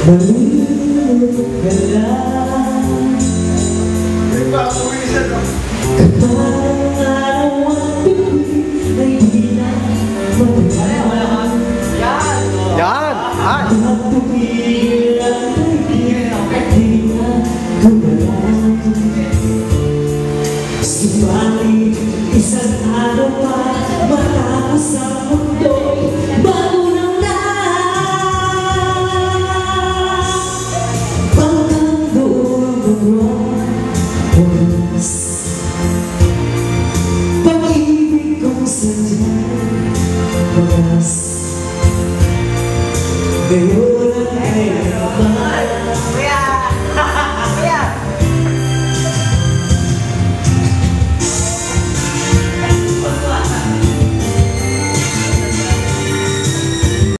Malulog ka lang Kapag ang araw at bituin Ay di na matagal Yan! Ay! At tumigil ang tigil At di na gumalang Subalit isang araw pa Matapos ang Deus.